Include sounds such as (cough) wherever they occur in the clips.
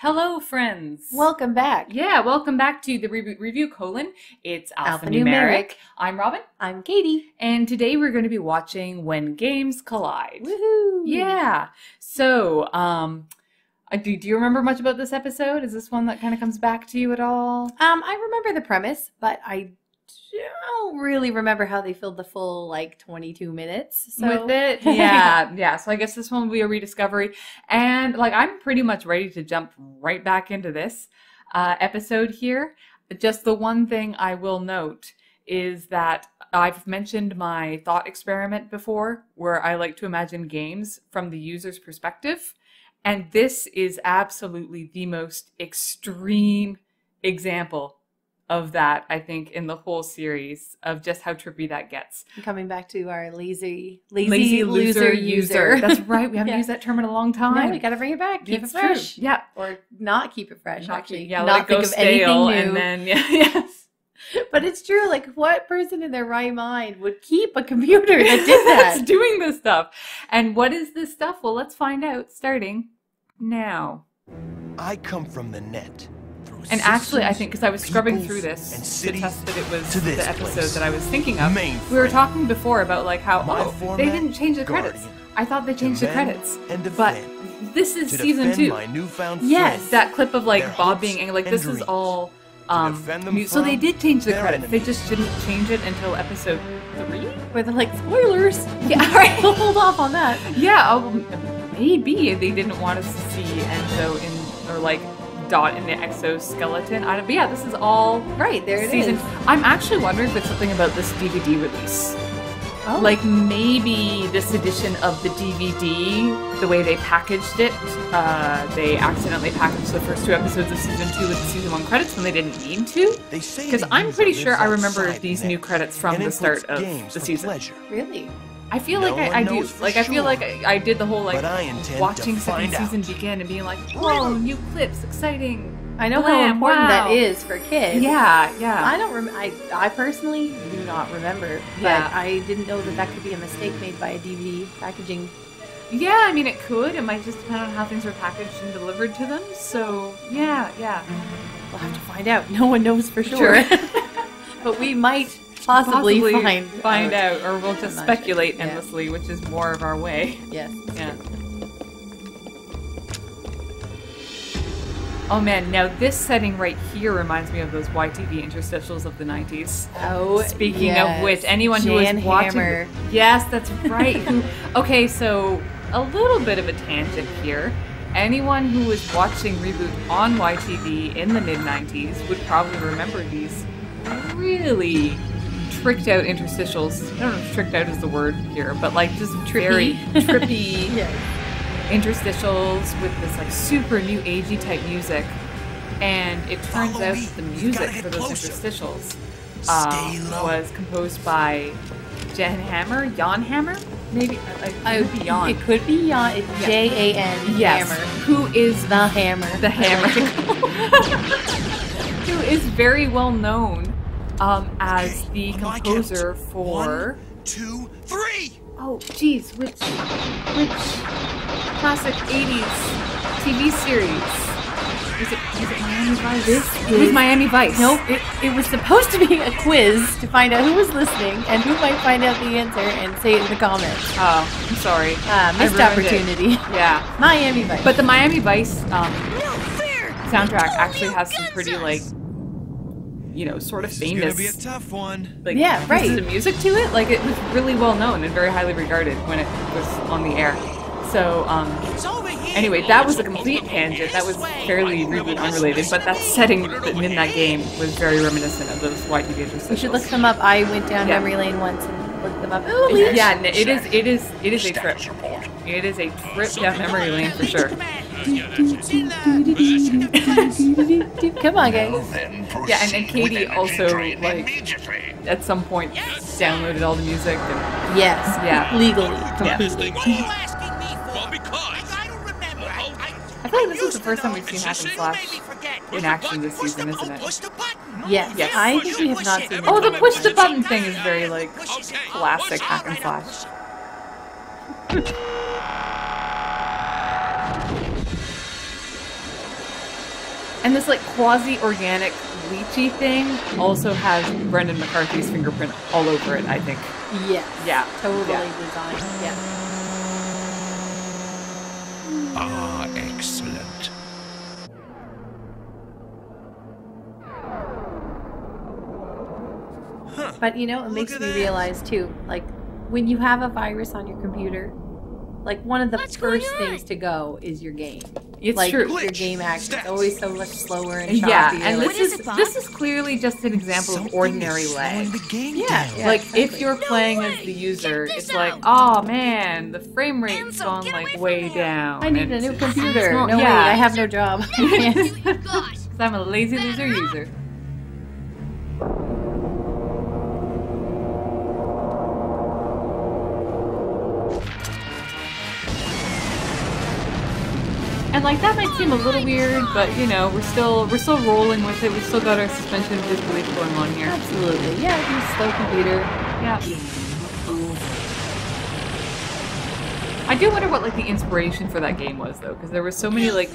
Hello, friends. Welcome back. yeah, welcome back to the Reboot Review colon. It's alphanumeric. I'm Robin, I'm Katie. and today we're going to be watching When Games Collide. Woohoo! Yeah. So, um, uh, do, do you remember much about this episode? Is this one that kind of comes back to you at all? Um, I remember the premise, but I don't really remember how they filled the full like 22 minutes. So With it? (laughs) Yeah, yeah. So I guess this one will be a rediscovery. And like I'm pretty much ready to jump right back into this uh, episode here. Just the one thing I will note is that I've mentioned my thought experiment before, where I like to imagine games from the user's perspective. And this is absolutely the most extreme example of that, I think, in the whole series of just how trippy that gets. coming back to our lazy, lazy, loser, user. That's right. We haven't (laughs) Yeah. used that term in a long time. no, we gotta bring it back. Keep It's it fresh, True. Yeah. or not keep it fresh. Not actually, keep- yeah, not let it go think of stale anything new. and then yeah, (laughs) yes. (laughs) But it's true. Like, what person in their right mind would keep a computer that did That's doing this stuff. And what is this stuff? Well, let's find out starting now. I come from the net. And actually, I think because I was scrubbing through this and to test that it was the episode place. that I was thinking of, Mainframe. we were talking before about like how My oh, they didn't change the credits. Guardian, I thought they changed the credits, and but this is season two. my newfound Yes, that clip of like Bob being angry, like and this is all. Um, so they did change the credits. They just didn't change it until episode three. Where they're like spoilers. (laughs) Yeah, all right. we'll hold off on that. Yeah, oh, maybe they didn't want us to see Enzo in or like Dot in the exoskeleton. I don't, but yeah, this is all Right there, it is. season. I'm actually wondering if it's something about this DVD release. Oh. Like maybe this edition of the DVD, the way they packaged it, uh, they accidentally packaged the first two episodes of season two with the season one credits when they didn't need to. They say Because I'm pretty sure I remember these new credits from the start inputs of games the for season. pleasure. really. I feel No like I, I do. knows for Like I feel like I, I did the whole like I watching second find season out. begin and being like, whoa, new clips, exciting. I know how important wow. that is for kids. Yeah, yeah. I don't rem- I, I personally do not remember, but Yeah. I didn't know that that could be a mistake made by a DVD packaging. Yeah, I mean, it could. It might just depend on how things were packaged and delivered to them. So, yeah, yeah. We'll have to find out. No one knows for sure. Sure. (laughs) but we might possibly, find find out, or we'll just not sure. speculate Yeah. endlessly, which is more of our way. Yes. (laughs) Yeah. Oh man, now this setting right here reminds me of those YTV interstitials of the 90s. Oh, Speaking yes. of which, anyone who Jan is watching, Hammer. yes, that's (laughs) right. Okay, so a little bit of a tangent here. Anyone who was watching Reboot on YTV in the mid 90s would probably remember these really tricked out interstitials. I don't know if tricked out is the word here, but like just very (laughs) trippy Yes. interstitials with this like super new agey type music. And it turns Follow out me. the music for those closer. interstitials uh, was composed by Jan Hammer, Jan Hammer, maybe. I, I, it could be Jan. It could be Jan. It's Yeah. J A N yes, Hammer. who is The Hammer. the Hammer, (laughs) (laughs) who is very well known um, as Okay, the composer for. One, two, three. Oh, geez, which which classic '80s TV series? Was it was it Miami Vice? This it was is- Miami Vice. Nope. It, it was supposed to be a quiz to find out who was listening and who might find out the answer and say it in the comments. Oh, I'm sorry. Uh, I missed ruined it. opportunity. (laughs) Yeah, Miami Vice. but the Miami Vice um, soundtrack actually has some pretty like, you know, sort of This is gonna be a famous tough one. like Yeah, pieces right. of music to it. Like it was really well known and very highly regarded when it was on the air. So um, Anyway, that was a complete tangent. That was fairly reboot unrelated, but that setting in that game was very reminiscent of those YTV interstitials. we should look them up. I went down Yeah. memory lane once and looked them up. Oh, Leash. Yeah, it is. It is. It is a trip. It is a trip down memory lane for sure. (laughs) Come on, guys. Yeah, and, and Katie also like at some point downloaded all the music. And, Yes. Yeah. Legally. Yeah. Completely. What are you asking me for? Well, because I don't remember. I, I, I feel like this is the first time we've seen Hack and Slash in action this season, oh, isn't it? Push the button. Yes. Yes. I think we have not seen Oh, the push the button thing is very like classic Push, hack and slash. And this like quasi-organic lychee thing also has Brendan McCarthy's fingerprint all over it. I think. Yes. Yeah. Totally Yeah. designed. Yeah. Ah, excellent. But you know, it Look makes me that. realize too, like when you have a virus on your computer, like one of the What's first things to go is your game. It's like true. your game action is always so much slower and choppy. Yeah, and like, this What is is it, Bob? this is clearly just an example of ordinary lag. slowing the game Yeah, yeah. like if you're playing as the user, it's this like, oh man, the frame rate's Ansel, gone like way there. down. I need a new computer. well, no way. I have no job. (laughs) Because (laughs) I'm a lazy loser user. And like that might seem a little weird, but you know, we're still we're still rolling with it. We still got our suspension of disbelief going on here. Absolutely. Yeah, use slow computer. Yeah. I do wonder what like the inspiration for that game was though, because there were so many like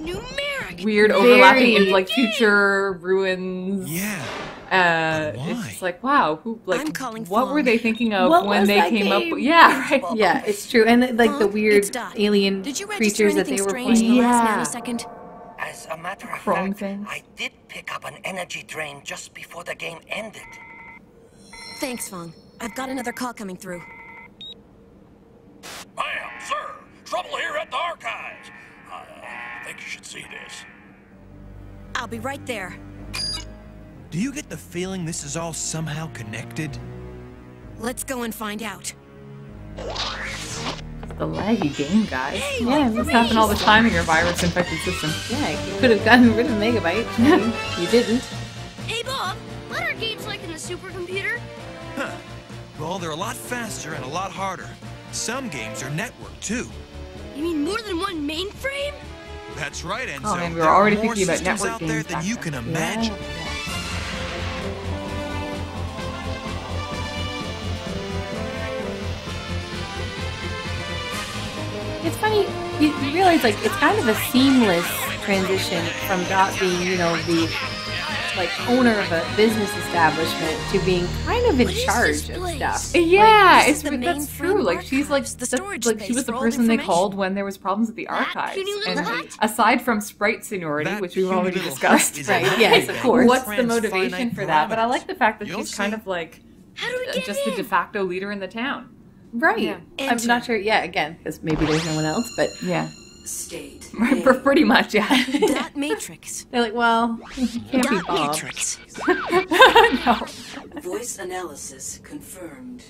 weird overlapping Very- in like future ruins. Yeah. Uh, it's just like wow, who like I'm calling what were they thinking of What when they that came up? game? with Yeah, right. Yeah, it's true. And like the weird alien Did you register creatures that anything they were strange playing. the Yeah. nanosecond? As a matter of Chrome fact, things. I did pick up an energy drain just before the game ended. Thanks, Phong. I've got another call coming through. Ma'am, sir, trouble here at the archives. I uh, think you should see this. I'll be right there. Do you get the feeling this is all somehow connected? Let's go and find out. The laggy game, guys. Hey, Yeah, this for Happen me. all the time in your virus-infected system. Yeah, you could have gotten rid of Megabyte. I (laughs) you didn't. Hey, Bob. What are games like in the supercomputer? Huh. Well, they're a lot faster and a lot harder. Some games are networked too. You mean more than one mainframe? That's right, Enzo. Oh, man, we were there are already more thinking about systems network out there games than you can imagine. It's funny, you, you realize like it's kind of a seamless transition from Dot being, you know, the like owner of a business establishment to being kind of in charge of stuff. Yeah, this it's is that's mainframe true. Like she's like the the- storage like she was the person they called when there was problems with the That archives. And aside from sprite seniority, That which we've already discussed, Right, yes, of course. what's the motivation for that? But I like the fact that You'll she's kind of like How do we uh, get just in? the de facto leader in the town. Right. Yeah. I'm not sure. Yeah, again, because maybe there's no one else, but Yeah, State. (laughs) right. name. pr- Pretty much, yeah. Dot Matrix. (laughs) they're like, well, can't be Bob. Matrix. (laughs) no, Voice analysis confirmed.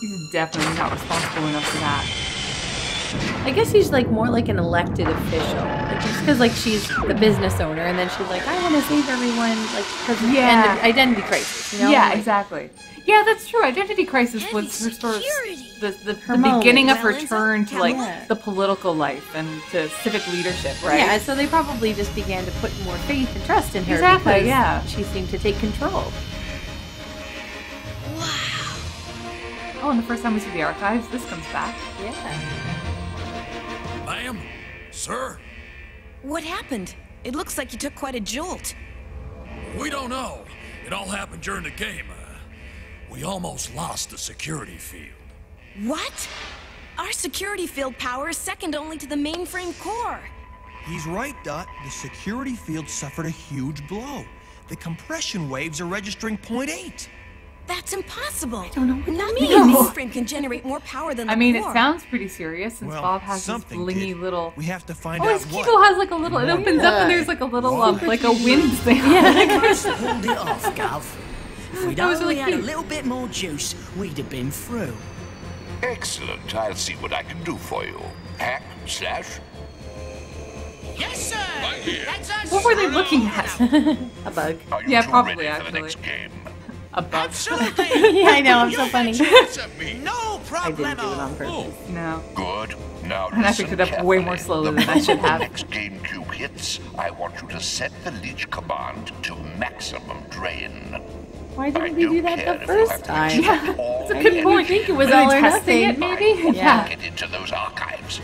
he's definitely not responsible enough for that. I guess he's like more like an elected official, like just because like she's the business owner, and then she's like, I want to save everyone, like because Yeah. identity crisis, you know? yeah, Like, exactly. Yeah, that's true. Identity Crisis was her sort of the, the, the beginning of her turn to like Yeah. the political life and to civic leadership, right? Yeah, so they probably just began to put more faith and trust in her Exactly, because yeah. she seemed to take control. Wow. Oh, and the first time we see the archives, this comes back. Yeah. Ma'am, sir, What happened? It looks like you took quite a jolt. we don't know. It all happened during the game. Uh, we almost lost the security field. What? Our security field power is second only to the mainframe core. He's right, Dot. The security field suffered a huge blow. The compression waves are registering 0.8. That's impossible. I don't know what that Nothing means. in mainframe can generate more power than the I mean, it sounds pretty serious since Well, Bob has this something blingy did. little. We have to find Oh, out his what. Kegel has like a little. It opens up and there's like a little, um, like a wind thing. Yeah. pulled it off, Gav. If we'd only really had a little bit more juice, we'd have been through. Excellent. I'll see what I can do for you. Hack slash. Yes, sir. Right here. That's what were they looking at? (laughs) A bug. Are you Yeah, probably, ready for actually. The next game? a bug. Absolutely. yeah, I know. I'm so funny. Chance at me. no I didn't do it on purpose. No. Good. Now And I picked it up way more slowly the than I should moment have. The next GameCube hits, I want you to set the leech command to maximum drain. Why didn't we do that the if you have first time? extract all (laughs) That's a the good point. energy. think it was all or nothing. it, maybe? I Yeah. get into those archives.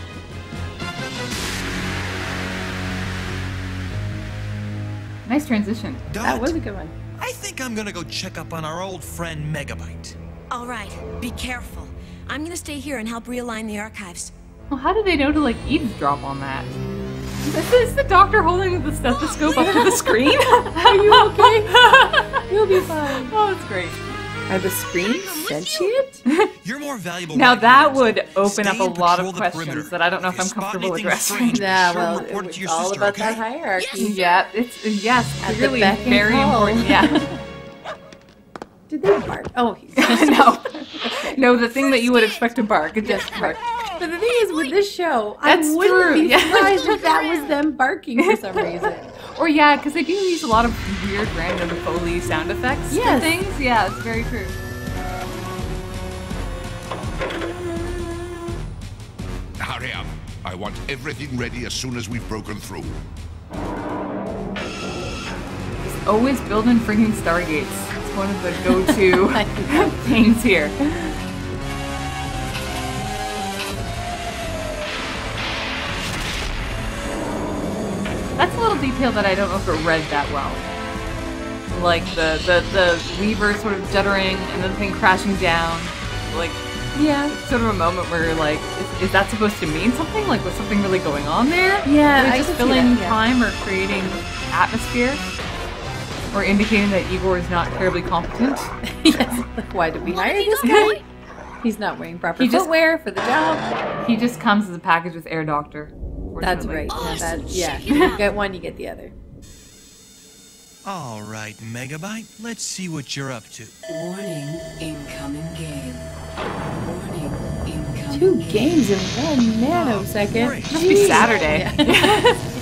Nice transition. That was a good one. I think I'm gonna go check up on our old friend Megabyte. All right, be careful. I'm gonna stay here and help realign the archives. Well, how do they know to like eavesdrop on that? Is this the doctor holding the stethoscope up to the screen? (laughs) Are you okay? (laughs) You'll be fine. oh, it's great. Are the screens sentient? (laughs) You're more valuable. Now that would open up a lot of questions that I don't know if If I'm comfortable addressing. (laughs) Yeah, well, to it was all sister, about okay? that hierarchy. Yeah, it's yes, At the really beck and very call. important. Yeah. (laughs) Did they bark? Oh, he's no, no, the thing that you would expect to bark, it just bark. But the thing is, with this show, That's I wouldn't true, be yeah. surprised if that was them barking for some reason. Or yeah, because they do use a lot of weird random Foley sound effects for Yes. things. Yeah, it's very true. Hurry up. I want everything ready as soon as we've broken through. Always building freaking stargates. It's one of the go-to (laughs) (laughs) things here. Detail that I don't know if it read that well. Like the the the Weaver sort of juddering and the thing crashing down. Like Yeah. sort of a moment where you're like, is, is that supposed to mean something? Like, was something really going on there? Yeah, Or I just could see filling that, yeah. time or creating atmosphere, or indicating that Igor is not terribly competent. (laughs) yes. Why did we hire this guy? He's not wearing proper He just- footwear for the job. He just comes as a package with Herr Doktor. That's fortunately. right. Yeah, that, yeah. You get one, you get the other. All right, Megabyte. Let's see what you're up to. Warning, incoming game. Warning, incoming Two games in one nanosecond. great. Must be Saturday. Yeah. (laughs) (laughs)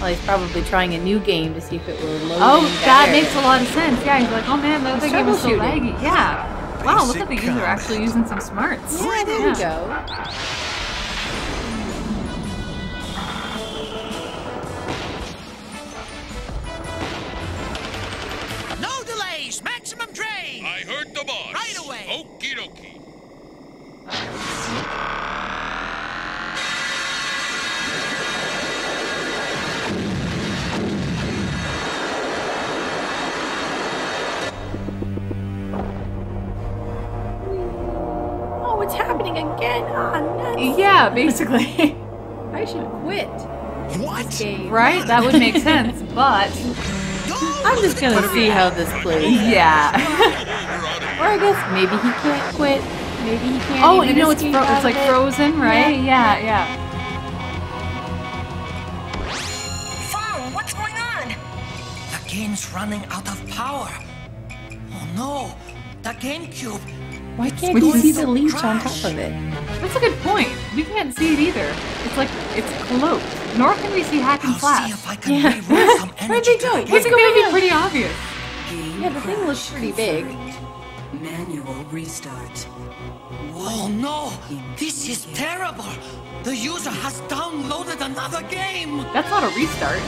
Well, he's probably trying a new game to see if it will load. oh, that better. makes a lot of sense. Yeah, he's like, oh man, that other He's game was so troubleshooting. laggy. Yeah. Wow, look at the user actually using some smarts. Yeah, there you go. No delays! Maximum drain! I heard the boss. Right away. Okie dokie. (laughs) Yeah, basically. (laughs) I should quit What? this game. right? That would make sense, (laughs) but I'm just gonna see how this plays. yeah. (laughs) Or I guess maybe he can't quit. Maybe he can't. oh, even you know it's fro- it's like it. frozen, right? Yeah. Yeah, yeah. Phong, what's going on? The game's running out of power. Oh no, the GameCube. Why can't Which you see the leech on top of it? That's a good point. We can't see it either. It's like it's cloaked. Nor can we see hack and I'll slash. see if I can Yeah. reroute some Where'd they to go? the It's gonna be pretty obvious. Game Yeah, the thing looks crash pretty big. Manual restart. Oh no, this is terrible. The user has downloaded another game. That's not a restart.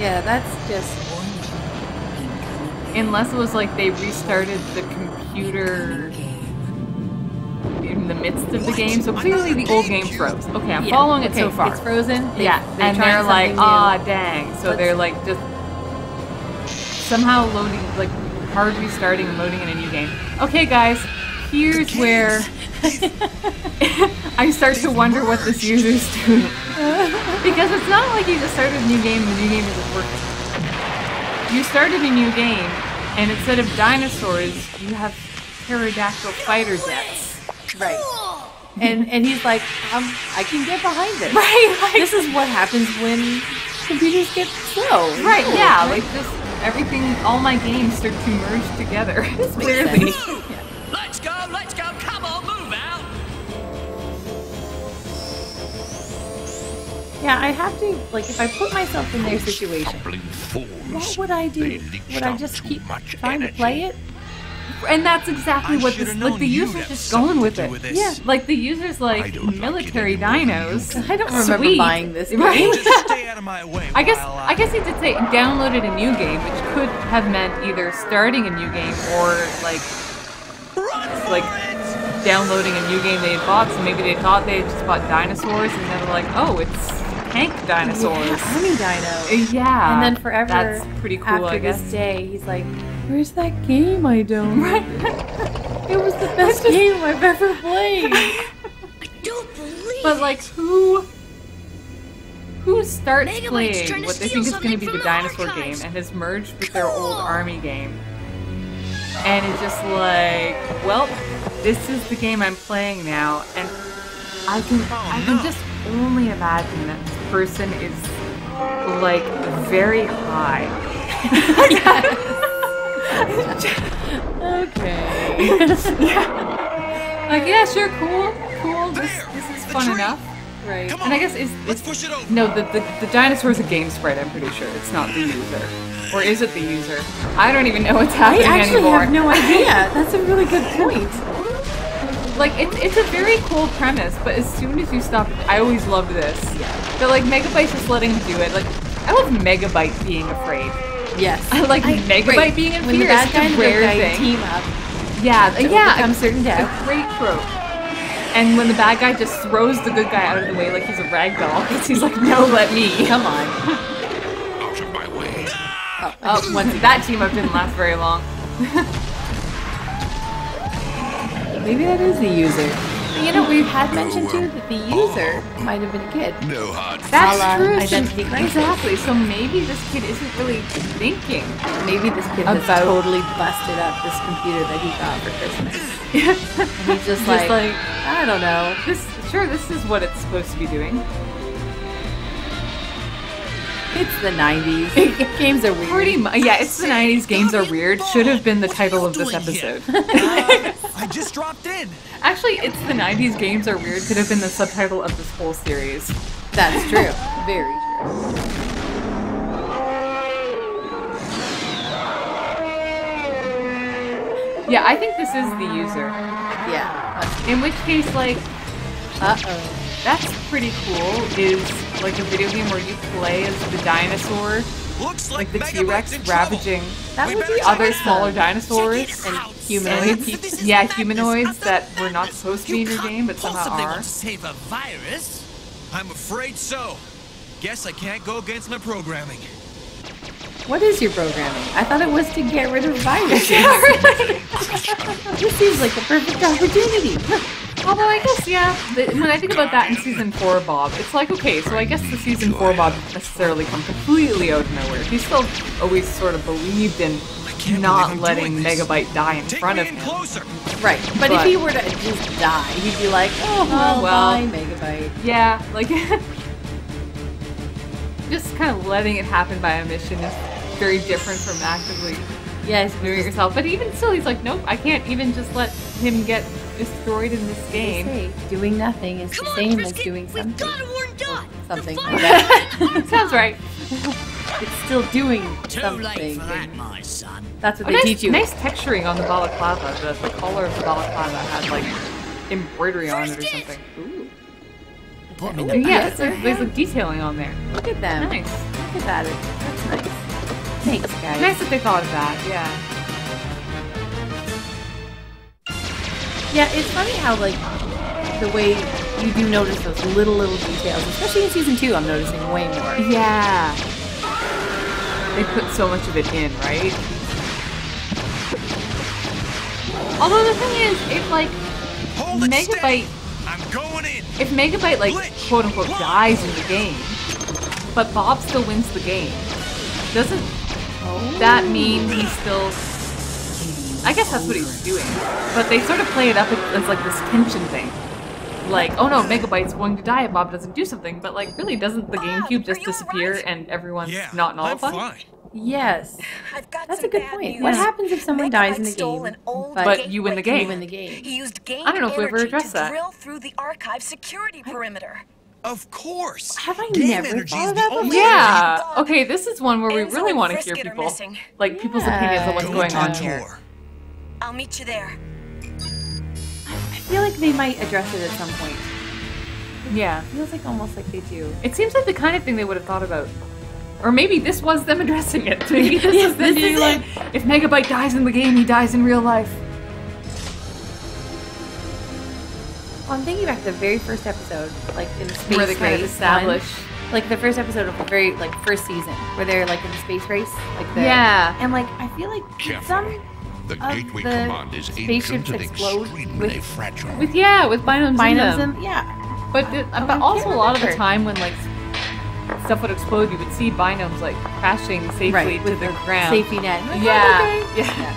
Yeah, that's just. Unless it was like they restarted the computer game. in the midst of the game. So clearly the old game froze. Okay, I'm Yeah, following it so far. It's frozen. They- yeah, they're and they're like, ah, dang. So Let's- they're like just somehow loading, like hard restarting and loading in a new game. Okay, guys, here's where (laughs) I start to wonder what this user's doing. (laughs) because it's not like you just started a new game and the new game isn't working. You started a new game, and instead of dinosaurs, you have pterodactyl fighter jets. Right. (laughs) And and he's like, um, I can get behind it. (laughs) Right, like, This is what happens when computers get slow. Right, No, yeah, right? like just everything, all my games start to merge together. (laughs) This makes Clearly. sense. Let's go, let's go, come on, move out! Yeah, I have to like if I put myself in their situation, what would I do? Would I out just too keep much trying to play it? And that's exactly I what this, like the user's have just going with it. with. Yeah, like the user's like don't like military any more than dinos. I don't remember Sweet. buying this game. Right? Just stay out of my way. (laughs) I guess I guess he did say downloaded a new game, which could have meant either starting a new game or like like it! downloading a new game they had bought, so maybe they thought they had just bought dinosaurs, and then they're like, oh, it's tank dinosaurs. Yeah, army dino. Uh, yeah. And then forever, That's pretty cool, after I guess. this day, he's like, "Where's that game I don't? (laughs) it was the best game I've ever played." (laughs) Don't believe But like, who who starts playing what they think is going to be the the dinosaur archives. game and has merged with their old army game? And it's just like, well, this is the game I'm playing now, and I can I can just only imagine that this person is like very high. (laughs) okay. (laughs) yeah. Like, yeah, sure, cool, cool. This this is fun enough. Right. And I guess is Let's push it over. No, the, the the dinosaur's a game sprite. I'm pretty sure it's not the mm. user, or is it the user? I don't even know what's happening anymore. I happening actually anymore. have no (laughs) idea. That's a really good point. Like it's it's a very cool premise, but as soon as you stop, I always loved this. Yeah. But like Megabyte's just letting him do it. Like I love Megabyte being afraid. Yes. I like I- Megabyte right. being in when the fear. bad It's guy a and the good rare guy thing. team up. Yeah, to yeah, overcome a- certain a death. great trope. And when the bad guy just throws the good guy out of the way like he's a rag doll, because he's like, no, let me. Come on. Out of my way. Oh, Oh, once that team up didn't last very long. (laughs) Maybe that is the user. You know, we've had mentioned too that the user might have been a kid. No hard That's true. identity exactly. So maybe this kid isn't really thinking. Maybe this kid has totally busted up this computer that he got for Christmas. (laughs) and he's just, Just like, like, I don't know. This sure, this is what it's supposed to be doing. It's the 90s. (laughs) Games are weird. Pretty much, yeah. It's the '90s. Games are weird. Should have been the title of this episode. (laughs) I just dropped in. Actually, it's the '90s. Games are weird. Could have been the subtitle of this whole series. That's true. Very true. Yeah, I think this is the user. Yeah. In which case, like, Uh oh. That's pretty cool. Is like a video game where you play as the dinosaur, Looks like, like the T-Rex in trouble. ravaging That We would be other it out. smaller dinosaurs And and humanoids. yeah, humanoids that were not supposed to be in your game, but somehow Possibly are. to save a virus? I'm afraid so. Guess I can't go against my programming. What is your programming? I thought it was to get rid of viruses. (laughs) (laughs) this seems like the perfect opportunity. Although I guess yeah, when I think about that in season four, Bob, it's like okay, so I guess the season four Bob didn't necessarily come completely out of nowhere. He still always sort of believed in can't not believe I'm letting. Megabyte die in Take front of in him. closer. Right. But, if he were to just die, he'd be like, oh, well, well. bye, Megabyte. Yeah, like (laughs) just kind of letting it happen by omission is very different from actively Yes, doing it yourself. But even still, he's like, nope, I can't even just let him get destroyed in this game. say doing nothing is Come the on, same Frisket, as doing we've something. gotta warn Dot. Something like that. (laughs) Sounds right. (laughs) it's still doing Too something. late for that, my son. That's what Oh, they nice, teach you. nice texturing on the balaclava. The, the collar of the balaclava had like embroidery on it or something. Ooh. Put me Yeah, in the there's, their there's like detailing on there. Look at them. Nice. Look at that. That's nice. Thanks, guys. Nice that they thought of that. Yeah. Yeah, it's funny how like the way you do notice those little little details, especially in season two. I'm noticing way more. Yeah. They put so much of it in, right? Although the thing is, if like Hold Megabyte. I'm going in. if Megabyte like Glitch. quote unquote dies in the game, but Bob still wins the game, doesn't oh. that mean he's still? I guess that's what he's doing, but they sort of play it up as like this tension thing. Like, oh no, Megabyte's going to die if Bob doesn't do something, but like, really, doesn't the GameCube just disappear and everyone's Yeah, not I'm nullified? fine. Yes, (sighs) I've got that's a good point. news. What happens if someone dies in the game, an old But you win the game. you win the game? He used gained I don't know if we ever addressed that. drill through the archive security perimeter. Of course. Have I Game never energy thought of that before? Yeah. Okay, this is one where we really want to hear people, missing. like people's Yeah. opinions on what's going on here. I'll meet you there. I feel like they might address it at some point. Yeah. Feels like almost like they do. It seems like the kind of thing they would have thought about. Or maybe this was them addressing it. (laughs) Maybe (laughs) this Yes, is them this being like, if Megabyte dies in the game, he dies in real life. Well, I'm thinking back to the very first episode, like in the space Where they kind of race establish- one. like the first episode of the very like first season, where they're like in the space race, like the Yeah. and like I feel like Careful. some The of Gateway the Command is ancient spaceships and explode extremely with fragile. With yeah, with binomes, binomes in them. and yeah, But the, oh, I but also a lot of the time when like stuff would explode, you would see binomes like crashing safely right to with the the ground. safety net. Like, Yeah, oh, okay. yeah,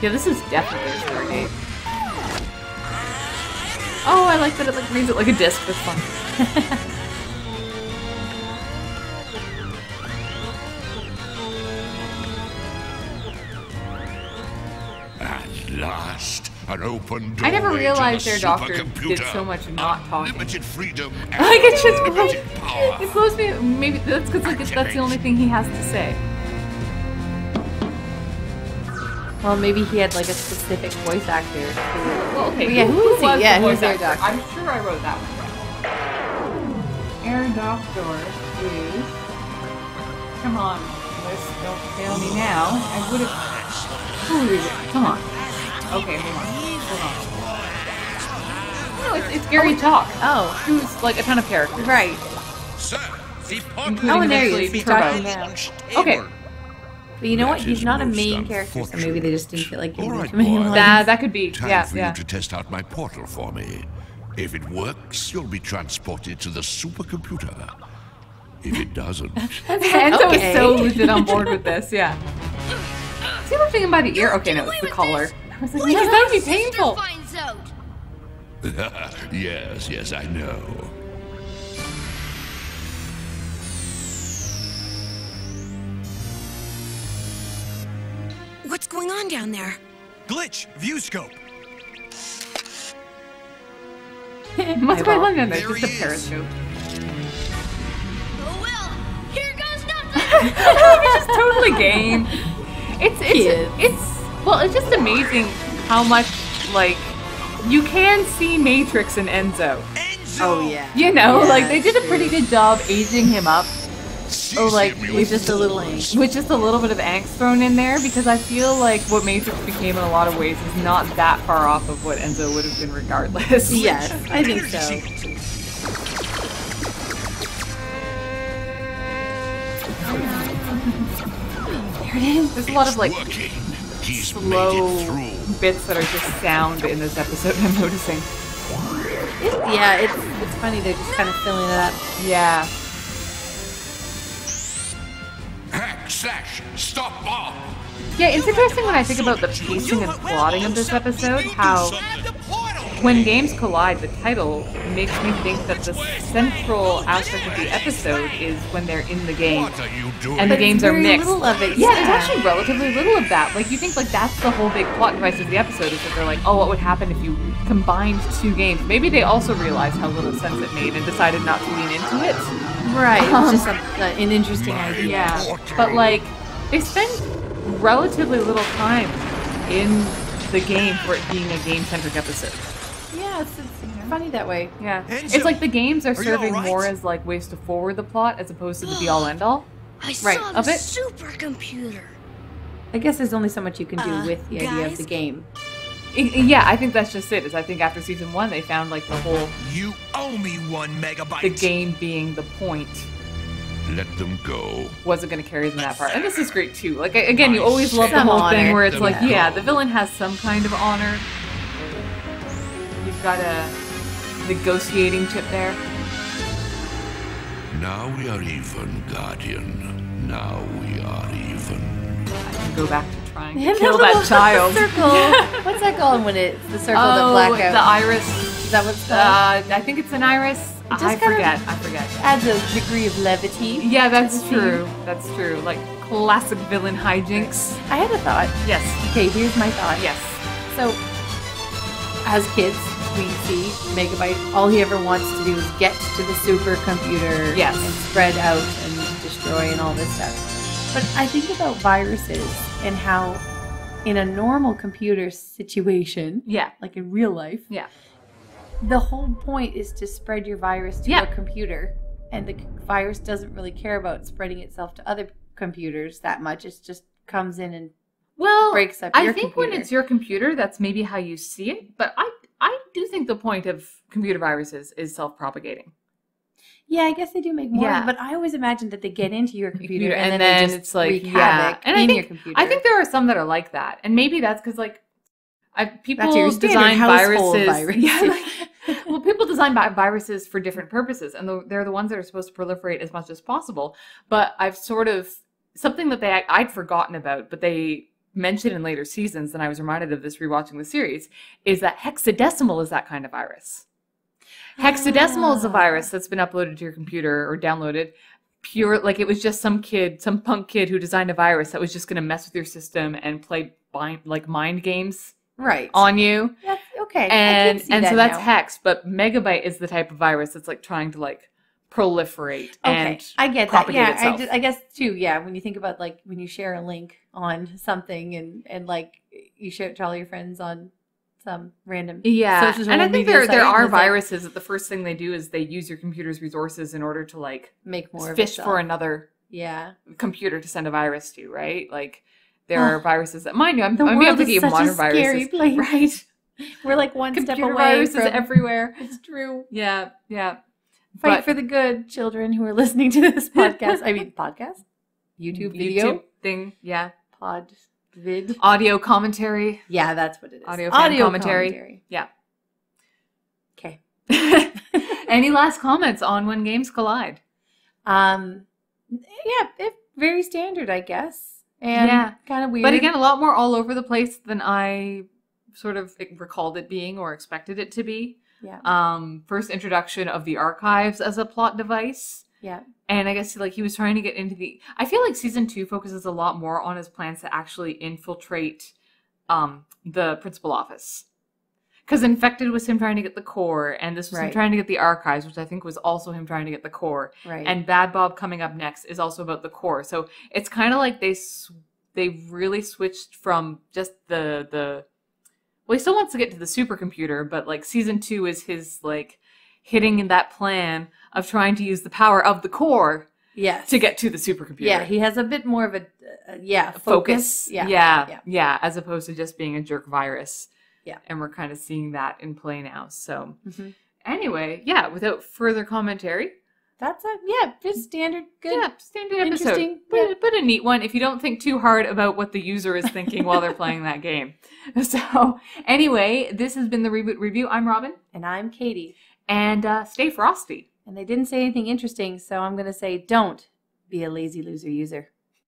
(laughs) yeah. This is definitely a Stargate. (laughs) Oh, I like that it like reads it like a disc. That's fun. (laughs) last, an open I never realized Herr Doktor did so much not talking. Limited freedom (laughs) and Like it's just like unlimited it blows me. Maybe that's because like that's the only thing he has to say. Well, maybe he had like a specific voice actor. Well, okay, yeah, who is he? was Yeah, the who's voice their actor? doctor? I'm sure I wrote that one down. Herr Doktor is. Come on, list. Don't fail me now. I would have. Who is it? Come on. Okay, hold on. Hold on. No, it's, it's Gary Chalk. Oh, oh. who's like a ton of characters. right. Sir, the Oh, and there he is. He's talking now. Okay. But you know what? He's not a main character, so maybe they just didn't feel like giving All him right, too many boy. That that could be. Time yeah, for yeah. you to test out my portal for me. If it works, you'll be transported to the supercomputer. If it doesn't, (laughs) Enzo Okay. is so legit on board with this. Yeah. See what I'm thinking by the ear? Okay, no, it's the collar. I was like, yes, that would be painful. finds out. (laughs) yes, yes, I know. What's going on down there? Glitch, view scope. What's going on down there? There Just a he is. periscope. Oh well, here goes (laughs) nothing. it's just totally game. It's it's it's well, it's just amazing how much like you can see Matrix in Enzo. Enzo! Oh yeah. You know, Yeah, like they did a pretty good job aging him up. Or oh, like With just a little with just a little bit of angst thrown in there because I feel like what Matrix became in a lot of ways is not that far off of what Enzo would have been regardless. (laughs) Yes, I think so. There it is. There's a lot of like Working. He's slow made it through. bits that are just sound in this episode. (laughs) I'm noticing. It, yeah, it's it's funny they're just kind of filling it up. Yeah. Hack, slash, stop bomb. Yeah, it's interesting when I think about the pacing and plotting of this episode, how when games collide, the title makes me think that the central aspect of the episode is when they're in the game. What are you doing? And the But games are mixed. little of it, Yeah, yeah. there's actually relatively little of that. Like you think like that's the whole big plot device of the episode is that they're like, oh, what would happen if you combined two games? Maybe they also realized how little sense it made and decided not to lean into it. Right. Um, it's just a, uh, an interesting idea. Yeah, but like they spend relatively little time in the game for it being a game-centric episode. Yeah, it's, it's funny that way. Yeah, Enzo, it's like the games are are serving alright? more as like ways to forward the plot as opposed to the be-all end-all. I Right, saw of the it. supercomputer. I guess there's only so much you can do Uh, with the idea of the game. I- yeah, I think that's just it. Is I think after season one they found like the whole You owe me one megabyte. the game being the point Let them go. wasn't going to carry them that far. And this is great too. Like again, you always love the whole thing where it's like, Yeah. yeah, the villain has some kind of honor. You've got a negotiating chip there. Now we are even, Guardian. Now we are even. I can go back to trying to (laughs) kill that child. Circle. (laughs) What's that called when it's the circle that oh, black out? the iris. Is that what's called? Uh, I think it's an iris. just I kind of- forget. I forget. Adds a degree of levity. Yeah, that's the true. That's true. Like classic villain hijinks. I had a thought. Yes. Okay, here's my thought. Yes. So, as kids, we see Megabyte. All he ever wants to do is get to the supercomputer Yes. and spread out and destroy and all this stuff. But I think about viruses and how, in a normal computer situation, Yeah. like in real life, Yeah. the whole point is to spread your virus to Yeah. a computer, and the virus doesn't really care about spreading itself to other computers that much. It just comes in and well, breaks up I think computer. when it's your computer, that's maybe how you see it. But I do think the point of computer viruses is self-propagating. Yeah, I guess they do make more. Yeah. But I always imagine that they get into your computer, computer, and, and, then, then, it's like wreak yeah. havoc and in I think your computer. I think there are some that are like that, and maybe that's because like I people design viruses. (laughs) virus. Yeah, like, well, people design vi- viruses for different purposes, and the, they're the ones that are supposed to proliferate as much as possible. But I've sort of something that they I'd forgotten about, but they mentioned in later seasons, and I was reminded of this rewatching the series, is that hexadecimal is that kind of virus. Hexadecimal is a ah. virus that's been uploaded to your computer or downloaded. Pure, like it was just some kid, some punk kid who designed a virus that was just going to mess with your system and play bind, like mind games right on you. That's, okay, And and so that's now. hex, but megabyte is the type of virus that's like trying to like proliferate Okay, and I get that. Yeah, I, itself. ju- I guess too. Yeah, when you think about like when you share a link on something and and like you share it to all your friends on some random Yeah, social and I think there there are it's like, viruses that the first thing they do is they use your computer's resources in order to like make more fish for another Yeah, computer to send a virus to, right? Like there are viruses that, mind you, I'm, the I'm world is such modern a scary viruses, (laughs) place. right? We're like one step away viruses from everywhere. It's true. Yeah, yeah. Fight But- for the good, children who are (laughs) listening to this podcast. I mean, podcast, YouTube video, YouTube thing, yeah. pod, vid. Audio commentary, Yeah, that's what it is. audio, fan commentary. Yeah. Okay. (laughs) Any last comments on when games collide? Um, yeah, it, very standard, I guess, and Yeah. kind of weird. But again, a lot more all over the place than I sort of recalled it being or expected it to be. Yeah, Um, first introduction of the archives as a plot device. yeah, And I guess like he was trying to get into the I feel like season two focuses a lot more on his plans to actually infiltrate um the principal office. Because infected was him trying to get the core, and this was him trying to get the archives, which I think was also him trying to get the core. right. And Bad Bob coming up next is also about the core. So it's kind of like they s- they really switched from just the the well, he still wants to get to the supercomputer, but like season two is his like hitting in that plan of trying to use the power of the core yes, to get to the supercomputer. Yeah, he has a bit more of a uh, yeah focus. focus. Yeah, yeah, yeah. yeah, as opposed to just being a jerk virus. Yeah. and we're kind of seeing that in play now. So Mhm. anyway, yeah. Without further commentary, That's a yeah, just standard good. yeah, standard episode. Interesting, But, but a neat one if you don't think too hard about what the user is thinking while they're playing that game. (laughs) So anyway, this has been the reboot review. I'm Robin, And I'm Katie, and uh, stay frosty. and they didn't say anything interesting, so I'm gonna say don't be a lazy loser user.